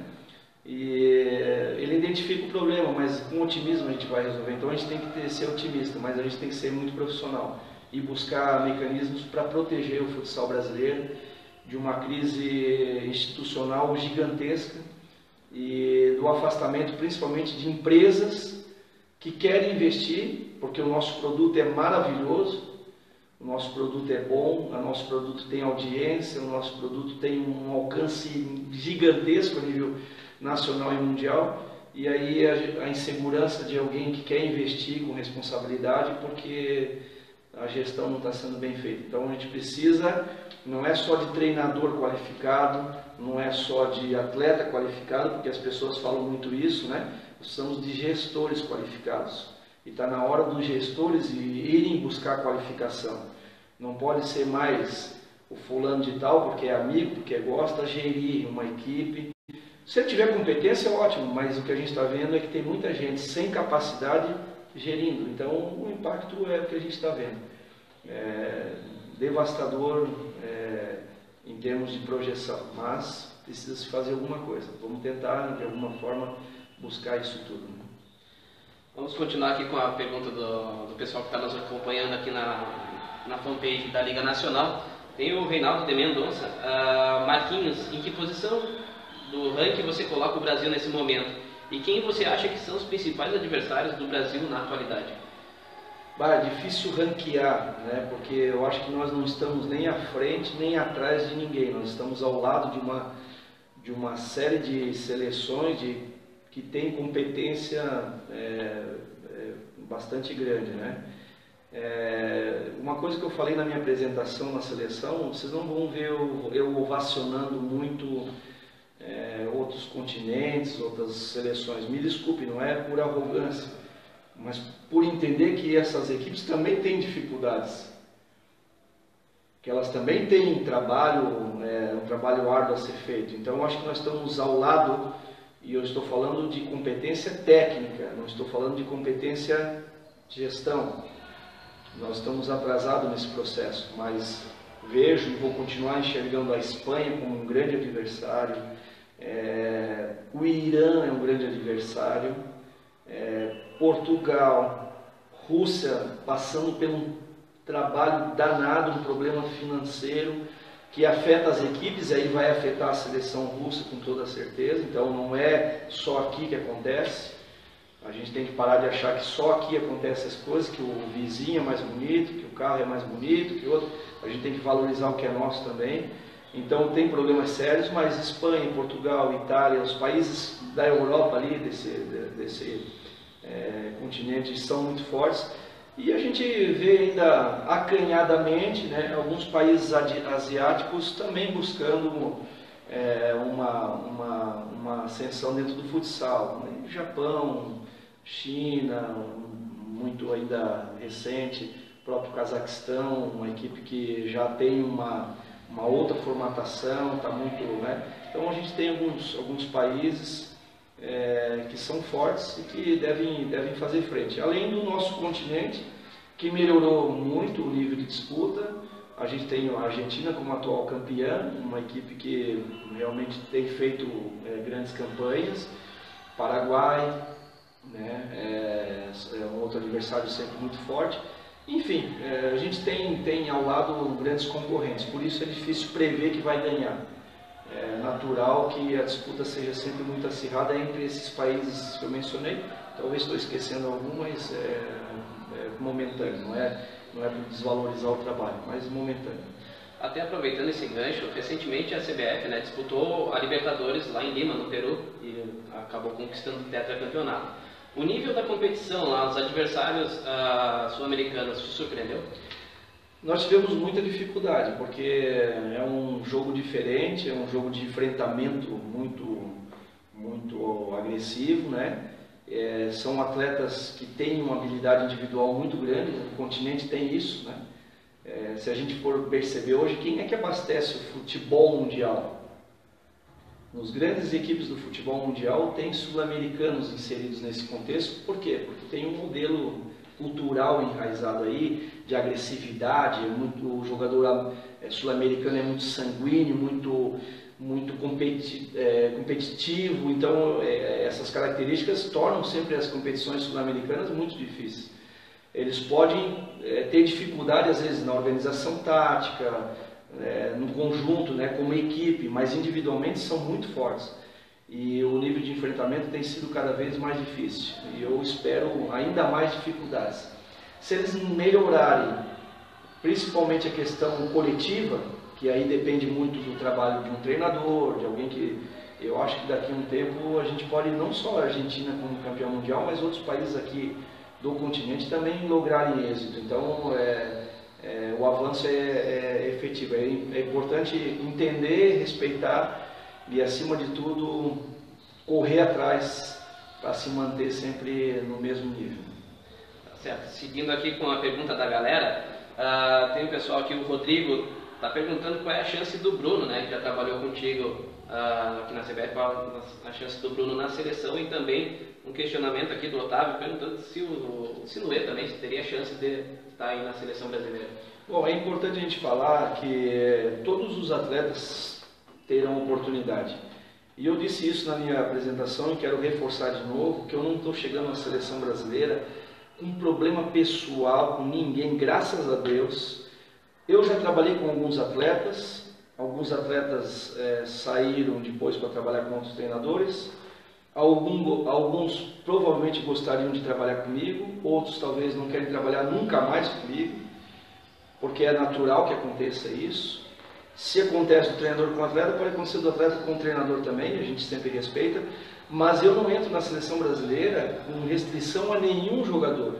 E ele identifica o problema, mas com otimismo a gente vai resolver. Então a gente tem que ter, ser otimista, mas a gente tem que ser muito profissional e buscar mecanismos para proteger o futsal brasileiro de uma crise institucional gigantesca e do afastamento principalmente de empresas que querem investir, porque o nosso produto é maravilhoso, o nosso produto é bom, o nosso produto tem audiência, o nosso produto tem um alcance gigantesco a nível nacional e mundial, e aí a, a insegurança de alguém que quer investir com responsabilidade porque a gestão não está sendo bem feita. Então a gente precisa, não é só de treinador qualificado, não é só de atleta qualificado, porque as pessoas falam muito isso, né? Precisamos de gestores qualificados. E está na hora dos gestores irem buscar qualificação. Não pode ser mais o fulano de tal, porque é amigo, porque gosta, gerir uma equipe se tiver competência, ótimo, mas o que a gente está vendo é que tem muita gente sem capacidade gerindo. Então, o impacto é o que a gente está vendo. É, devastador é, em termos de projeção, mas precisa se fazer alguma coisa. Vamos tentar, de alguma forma, buscar isso tudo. Né? Vamos continuar aqui com a pergunta do, do pessoal que está nos acompanhando aqui na, na fanpage da Liga Nacional. Tem o Reinaldo de Mendonça. Uh, Marquinhos, em que posição do ranking você coloca o Brasil nesse momento? E quem você acha que são os principais adversários do Brasil na atualidade? Bah, é difícil ranquear, né? porque eu acho que nós não estamos nem à frente nem atrás de ninguém. Nós estamos ao lado de uma, de uma série de seleções de, que tem competência é, é, bastante grande. Né? É, uma coisa que eu falei na minha apresentação na seleção, vocês não vão ver eu, eu ovacionando muito é, outros continentes, outras seleções. Me desculpe, não é por arrogância, mas por entender que essas equipes também têm dificuldades, que elas também têm trabalho, é, um trabalho árduo a ser feito. Então, acho que nós estamos ao lado, e eu estou falando de competência técnica, não estou falando de competência de gestão. Nós estamos atrasados nesse processo, mas vejo e vou continuar enxergando a Espanha como um grande adversário, é, o Irã é um grande adversário, é, Portugal, Rússia passando um trabalho danado, um problema financeiro que afeta as equipes, aí vai afetar a seleção russa com toda certeza. Então não é só aqui que acontece. A gente tem que parar de achar que só aqui acontecem as coisas, que o vizinho é mais bonito, que o carro é mais bonito, que outro. A gente tem que valorizar o que é nosso também. Então tem problemas sérios, mas Espanha, Portugal, Itália, os países da Europa ali, desse, desse é, continente, são muito fortes. E a gente vê ainda acanhadamente né, alguns países asiáticos também buscando é, uma, uma, uma ascensão dentro do futsal. Né? Japão, China, muito ainda recente, próprio Cazaquistão, uma equipe que já tem uma uma outra formatação, está muito. Né? Então a gente tem alguns, alguns países é, que são fortes e que devem, devem fazer frente. Além do nosso continente, que melhorou muito o nível de disputa, a gente tem a Argentina como atual campeã, uma equipe que realmente tem feito é, grandes campanhas. Paraguai, né, é, é um outro adversário sempre muito forte. Enfim, é, a gente tem, tem ao lado grandes concorrentes, por isso é difícil prever que vai ganhar. É natural que a disputa seja sempre muito acirrada entre esses países que eu mencionei. Talvez estou esquecendo algum, mas é, é momentâneo, não é, não é por desvalorizar o trabalho, mas momentâneo. Até aproveitando esse gancho, recentemente a CBF né, disputou a Libertadores lá em Lima, no Peru, e acabou conquistando o tetracampeonato. O nível da competição lá, os adversários uh, sul-americanos, te surpreendeu? Nós tivemos muita dificuldade, porque é um jogo diferente, é um jogo de enfrentamento muito, muito agressivo, né? É, são atletas que têm uma habilidade individual muito grande, o continente tem isso, né? É, se a gente for perceber hoje, quem é que abastece o futebol mundial? Nos grandes equipes do futebol mundial tem sul-americanos inseridos nesse contexto. Por quê? Porque tem um modelo cultural enraizado aí de agressividade. É muito, o jogador é, sul-americano é muito sanguíneo, muito muito competi é, competitivo. Então é, essas características tornam sempre as competições sul-americanas muito difíceis. Eles podem é, ter dificuldade às vezes na organização tática é, no conjunto, né, como equipe, mas individualmente são muito fortes. E o nível de enfrentamento tem sido cada vez mais difícil. E eu espero ainda mais dificuldades. Se eles melhorarem, principalmente a questão coletiva, que aí depende muito do trabalho de um treinador, de alguém que eu acho que daqui a um tempo a gente pode não só a Argentina como campeão mundial, mas outros países aqui do continente também lograrem êxito. Então, é, é, o avanço é, é efetivo. É, é, importante entender, respeitar e, acima de tudo, correr atrás para se manter sempre no mesmo nível. Tá certo. Seguindo aqui com a pergunta da galera, uh, tem o pessoal aqui, o Rodrigo está perguntando qual é a chance do Bruno, né, que já trabalhou contigo uh, aqui na CBF, qual a chance do Bruno na seleção e também um questionamento aqui do Otávio perguntando se o, o Sinuê também se teria chance de estar aí na seleção brasileira. Bom, é importante a gente falar que eh, todos os atletas terão oportunidade. E eu disse isso na minha apresentação e quero reforçar de novo que eu não estou chegando na seleção brasileira com problema pessoal com ninguém, graças a Deus. Eu já trabalhei com alguns atletas, alguns atletas é, saíram depois para trabalhar com outros treinadores. Algum, alguns provavelmente gostariam de trabalhar comigo, outros talvez não querem trabalhar nunca mais comigo, porque é natural que aconteça isso. Se acontece do treinador com o atleta, pode acontecer do atleta com o treinador também, a gente sempre respeita, mas eu não entro na seleção brasileira com restrição a nenhum jogador.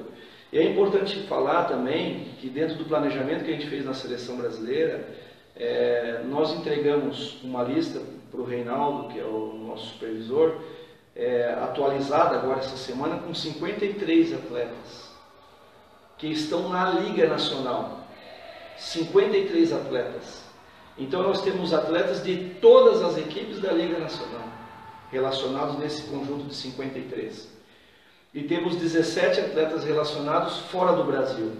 E é importante falar também que dentro do planejamento que a gente fez na seleção brasileira, é, nós entregamos uma lista para o Reinaldo, que é o nosso supervisor, é, atualizada agora essa semana com 53 atletas que estão na Liga Nacional. 53 atletas. Então nós temos atletas de todas as equipes da Liga Nacional relacionados nesse conjunto de 53. E temos 17 atletas relacionados fora do Brasil,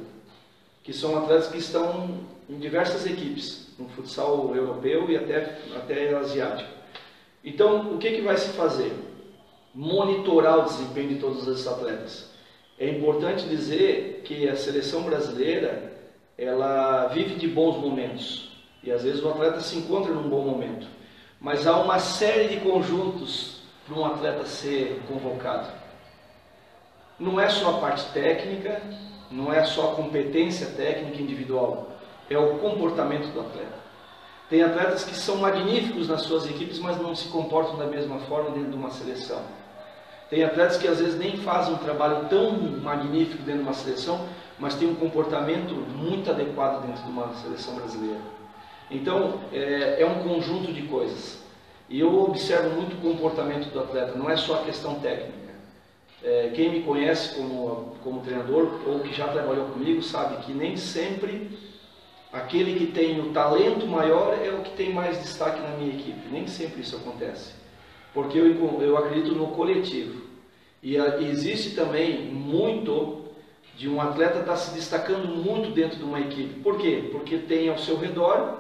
que são atletas que estão em diversas equipes, no futsal europeu e até, até asiático. Então, o que, que vai se fazer? Monitorar o desempenho de todos esses atletas. É importante dizer que a seleção brasileira ela vive de bons momentos. E às vezes o atleta se encontra num bom momento. Mas há uma série de conjuntos para um atleta ser convocado. Não é só a parte técnica, não é só a competência técnica individual, é o comportamento do atleta. Tem atletas que são magníficos nas suas equipes, mas não se comportam da mesma forma dentro de uma seleção. Tem atletas que às vezes nem fazem um trabalho tão magnífico dentro de uma seleção, mas têm um comportamento muito adequado dentro de uma seleção brasileira. Então, é, é um conjunto de coisas. E eu observo muito o comportamento do atleta, não é só a questão técnica. É, quem me conhece como, como treinador ou que já trabalhou comigo sabe que nem sempre aquele que tem o talento maior é o que tem mais destaque na minha equipe. Nem sempre isso acontece. Porque eu, eu acredito no coletivo. E a, existe também muito de um atleta estar tá se destacando muito dentro de uma equipe. Por quê? Porque tem ao seu redor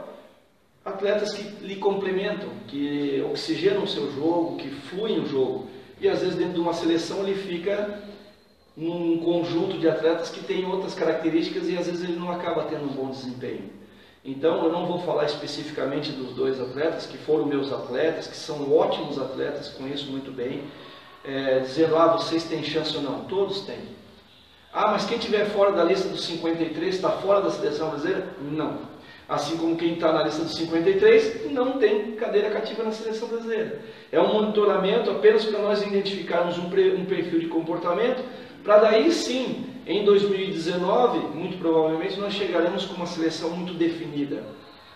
atletas que lhe complementam, que oxigenam o seu jogo, que fluem o jogo. E às vezes dentro de uma seleção ele fica num conjunto de atletas que tem outras características e às vezes ele não acaba tendo um bom desempenho. Então eu não vou falar especificamente dos dois atletas que foram meus atletas, que são ótimos atletas, conheço muito bem, é, dizendo, ah, vocês têm chance ou não. Todos têm. Ah, mas quem estiver fora da lista dos 53 está fora da seleção brasileira? Não. Assim como quem está na lista dos 53 não tem cadeira cativa na seleção brasileira. É um monitoramento apenas para nós identificarmos um, um perfil de comportamento, para daí sim, em 2019, muito provavelmente, nós chegaremos com uma seleção muito definida,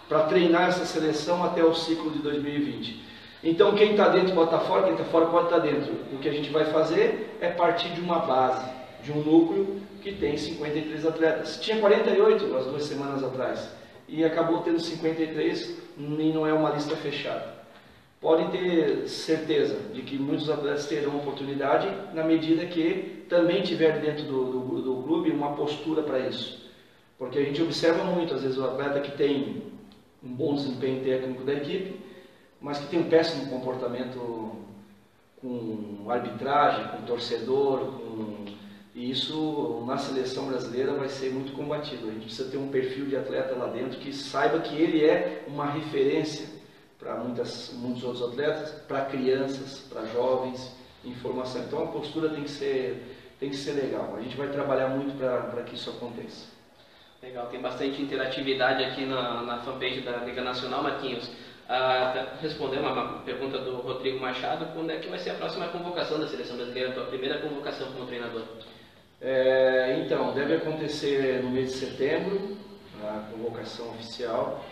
para treinar essa seleção até o ciclo de 2020. Então, quem está dentro pode estar fora, quem está fora pode estar tá dentro. O que a gente vai fazer é partir de uma base, de um núcleo que tem 53 atletas. Tinha 48 as duas semanas atrás e acabou tendo 53 e não é uma lista fechada. Podem ter certeza de que muitos atletas terão oportunidade na medida que também tiver dentro do, do, do clube uma postura para isso. Porque a gente observa muito, às vezes, o atleta que tem um bom desempenho técnico da equipe, mas que tem um péssimo comportamento com arbitragem, com torcedor, com e isso na seleção brasileira vai ser muito combatido. A gente precisa ter um perfil de atleta lá dentro que saiba que ele é uma referência para muitos outros atletas, para crianças, para jovens, informação. Então a postura tem que ser, tem que ser legal. A gente vai trabalhar muito para que isso aconteça. Legal, tem bastante interatividade aqui na, na fanpage da Liga Nacional, Marquinhos. Ah, responder uma, uma, pergunta do Rodrigo Machado, quando é que vai ser a próxima convocação da seleção brasileira, a tua primeira convocação como treinador? É, então, deve acontecer no mês de setembro, a convocação oficial.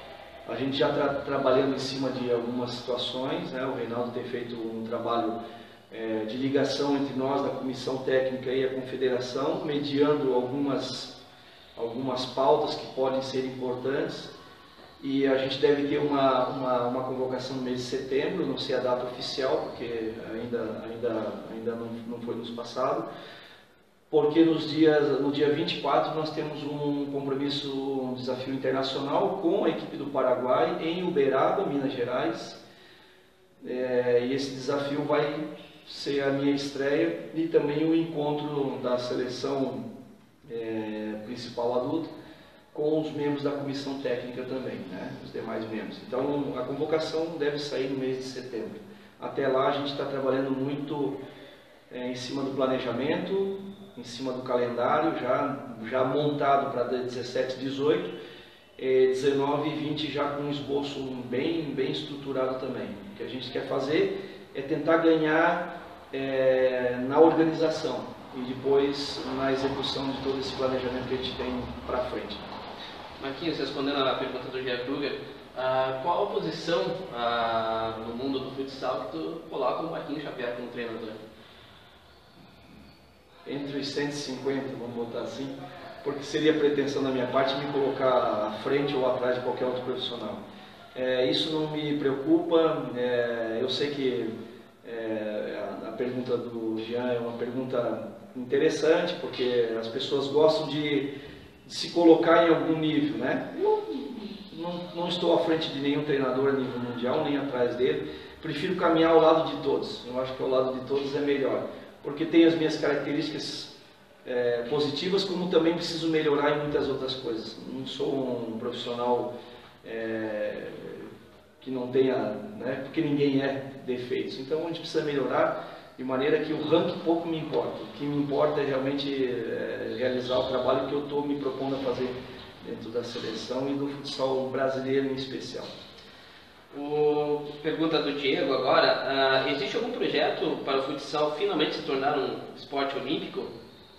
A gente já está trabalhando em cima de algumas situações, né? o Reinaldo tem feito um trabalho é, de ligação entre nós, da comissão técnica e a confederação, mediando algumas, algumas pautas que podem ser importantes. e a gente deve ter uma, uma, uma, convocação no mês de setembro, não sei a data oficial, porque ainda, ainda, ainda não, não foi nos passado, porque nos dias, no dia 24 nós temos um compromisso, um desafio internacional com a equipe do Paraguai em Uberaba, Minas Gerais, é, e esse desafio vai ser a minha estreia e também o encontro da seleção é, principal adulta com os membros da comissão técnica também, né, os demais membros. Então, a convocação deve sair no mês de setembro. Até lá, a gente está trabalhando muito é, em cima do planejamento, em cima do calendário, já, já montado para 17 e 18, é, 19 e 20 já com um esboço bem, bem estruturado também. O que a gente quer fazer é tentar ganhar é, na organização e depois na execução de todo esse planejamento que a gente tem para frente. Marquinhos, respondendo à pergunta do Jean Kruger, uh, qual a posição uh, no mundo do futsal que tu coloca o Marquinhos Xavier como treinador? Entre os 150, vamos botar assim, porque seria pretensão da minha parte me colocar à frente ou atrás de qualquer outro profissional. É, isso não me preocupa, é, eu sei que é, a, a pergunta do Jean é uma pergunta interessante, porque as pessoas gostam de se colocar em algum nível, né? Eu não, não, estou à frente de nenhum treinador a nível mundial, nem atrás dele. Prefiro caminhar ao lado de todos. Eu acho que ao lado de todos é melhor, porque tem as minhas características é, positivas, como também preciso melhorar em muitas outras coisas. Não sou um profissional é, que não tenha, né? Porque ninguém é defeitos. Então a gente precisa melhorar de maneira que o ranking pouco me importa. O que me importa é realmente é, realizar o trabalho que eu estou me propondo a fazer dentro da seleção e do futsal brasileiro em especial. O, pergunta do Diego agora, uh, existe algum projeto para o futsal finalmente se tornar um esporte olímpico?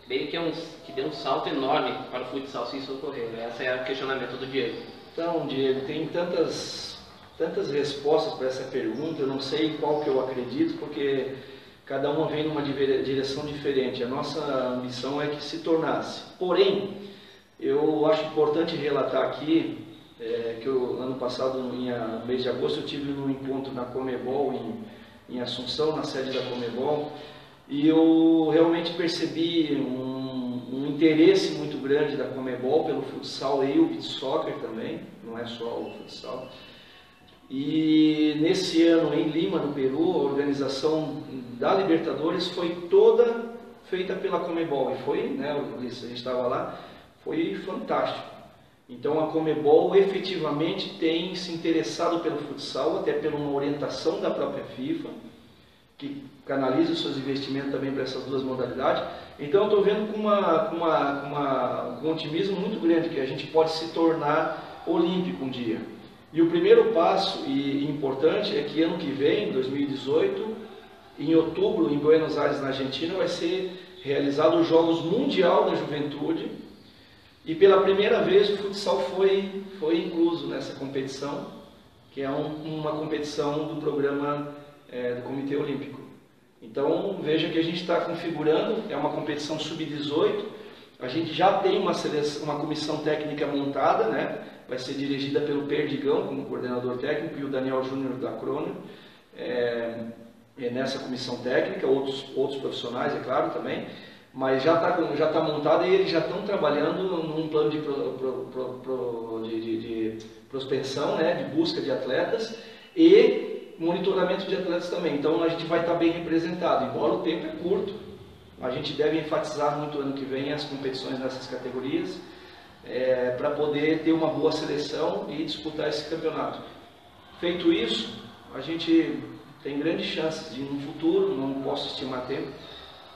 Creio que, é um, que dê um salto enorme para o futsal se isso ocorrer. Esse é o questionamento do Diego. Então, Diego, tem tantas, tantas respostas para essa pergunta, eu não sei qual que eu acredito, porque cada uma vem numa direção diferente. A nossa missão é que se tornasse. Porém, eu acho importante relatar aqui é, que eu, ano passado, no mês de agosto, eu tive um encontro na Comebol em, em Assunção, na sede da Comebol, e eu realmente percebi um, um interesse muito grande da Comebol pelo futsal e o beach soccer também, não é só o futsal. E nesse ano em Lima, no Peru, a organização da Libertadores foi toda feita pela Comebol. E foi, né, a gente estava lá, foi fantástico. Então a Comebol efetivamente tem se interessado pelo futsal, até por uma orientação da própria FIFA, que canaliza os seus investimentos também para essas duas modalidades. Então estou vendo com, uma, com, uma, com, uma, um otimismo muito grande que a gente pode se tornar olímpico um dia. E o primeiro passo e importante é que ano que vem, 2018, em outubro, em Buenos Aires, na Argentina, vai ser realizado os Jogos Mundial da Juventude. E pela primeira vez o futsal foi, foi incluso nessa competição, que é um, uma competição do programa é, do Comitê Olímpico. Então veja que a gente está configurando, é uma competição sub-18, a gente já tem uma, seleção, uma comissão técnica montada, né? vai ser dirigida pelo Perdigão como coordenador técnico e o Daniel Júnior da Crono é, é nessa comissão técnica, outros, outros profissionais, é claro, também, mas já está já tá montada e eles já estão trabalhando num plano de, pro, pro, pro, de, de, de né, de busca de atletas e monitoramento de atletas também. Então a gente vai estar tá bem representado, embora o tempo é curto. A gente deve enfatizar muito ano que vem as competições nessas categorias é, para poder ter uma boa seleção e disputar esse campeonato. Feito isso, a gente tem grandes chances de, no futuro, não posso estimar tempo,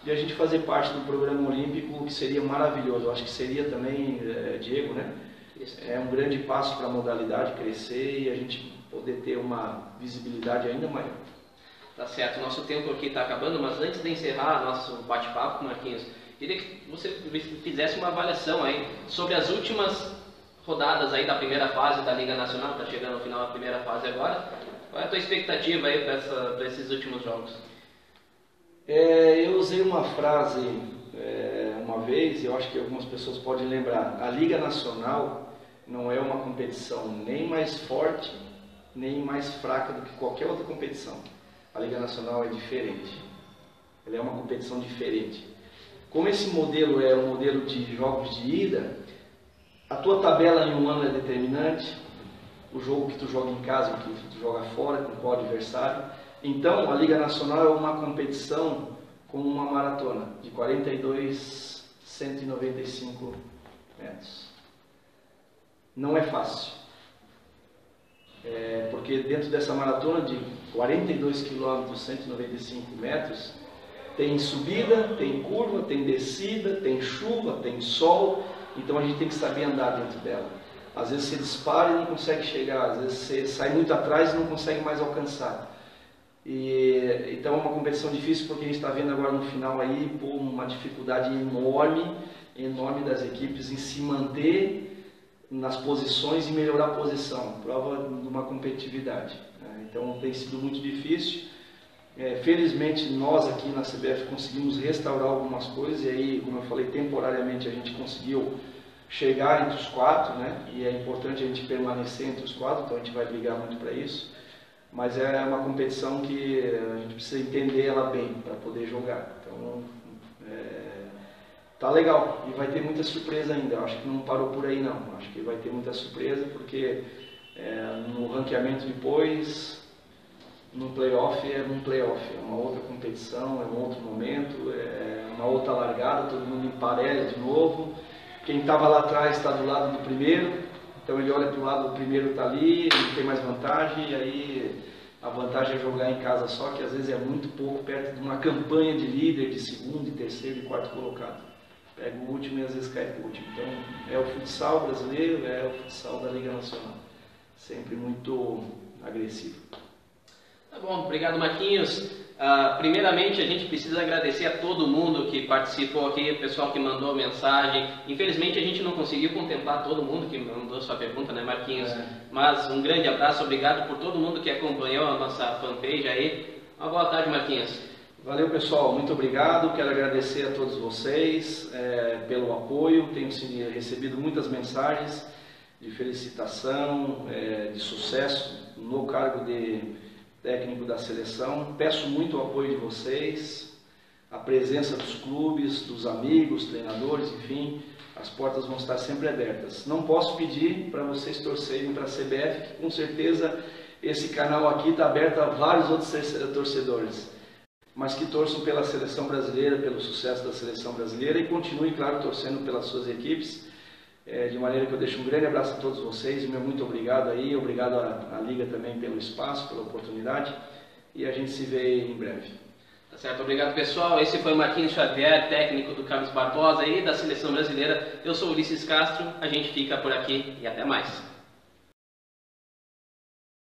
de a gente fazer parte do programa olímpico, que seria maravilhoso. Eu acho que seria também, é, Diego, né? É um grande passo para a modalidade crescer e a gente poder ter uma visibilidade ainda maior. Tá certo, nosso tempo aqui está acabando, mas antes de encerrar nosso bate-papo com Marquinhos, Queria que você fizesse uma avaliação aí sobre as últimas rodadas aí da primeira fase da Liga Nacional, está chegando ao final da primeira fase agora. Qual é a tua expectativa aí para esses últimos jogos? É, eu usei uma frase é, uma vez, e eu acho que algumas pessoas podem lembrar. A Liga Nacional não é uma competição nem mais forte, nem mais fraca do que qualquer outra competição. A Liga Nacional é diferente. Ela é uma competição diferente. Como esse modelo é um modelo de jogos de ida, a tua tabela em um ano é determinante, o jogo que tu joga em casa, o que tu joga fora, com qual adversário. Então, a Liga Nacional é uma competição como uma maratona de 42, 195 metros. Não é fácil. É, porque dentro dessa maratona de 42 km, 195 metros, tem subida, tem curva, tem descida, tem chuva, tem sol, então a gente tem que saber andar dentro dela. Às vezes você dispara e não consegue chegar, às vezes você sai muito atrás e não consegue mais alcançar. E, então é uma competição difícil porque a gente está vendo agora no final aí pô, uma dificuldade enorme, enorme das equipes em se manter nas posições e melhorar a posição, prova de uma competitividade. Né? Então tem sido muito difícil. É, felizmente nós aqui na CBF conseguimos restaurar algumas coisas e aí, como eu falei, temporariamente a gente conseguiu chegar entre os quatro, né? E é importante a gente permanecer entre os quatro, então a gente vai brigar muito para isso. Mas é uma competição que a gente precisa entender ela bem para poder jogar. Então, é, tá legal e vai ter muita surpresa ainda. acho que não parou por aí não. Acho que vai ter muita surpresa porque é, no ranqueamento depois, no playoff é um playoff, é uma outra competição, é um outro momento, é uma outra largada, todo mundo emparelha de novo. Quem estava lá atrás está do lado do primeiro, então ele olha para o lado, o primeiro está ali, ele tem mais vantagem, e aí a vantagem é jogar em casa só, que às vezes é muito pouco perto de uma campanha de líder, de segundo, de terceiro e quarto colocado pega o último e às vezes cai o último. Então, é o futsal brasileiro, é o futsal da Liga Nacional. Sempre muito agressivo. Tá bom, obrigado Marquinhos. Uh, primeiramente, a gente precisa agradecer a todo mundo que participou aqui, o pessoal que mandou mensagem. Infelizmente, a gente não conseguiu contemplar todo mundo que mandou sua pergunta, né, Marquinhos? É. Mas um grande abraço, obrigado por todo mundo que acompanhou a nossa fanpage aí. Uma boa tarde, Marquinhos. Valeu pessoal, muito obrigado. Quero agradecer a todos vocês é, pelo apoio. Tenho recebido muitas mensagens de felicitação, é, de sucesso no cargo de técnico da seleção. Peço muito o apoio de vocês, a presença dos clubes, dos amigos, treinadores, enfim, as portas vão estar sempre abertas. Não posso pedir para vocês torcerem para a CBF, que com certeza esse canal aqui está aberto a vários outros torcedores mas que torçam pela seleção brasileira, pelo sucesso da seleção brasileira e continuem, claro, torcendo pelas suas equipes. É, de maneira que eu deixo um grande abraço a todos vocês meu muito obrigado aí, obrigado à, à Liga também pelo espaço, pela oportunidade e a gente se vê em breve. Tá certo, obrigado pessoal. Esse foi o Marquinhos Xavier, técnico do Carlos Barbosa e da seleção brasileira. Eu sou Ulisses Castro, a gente fica por aqui e até mais.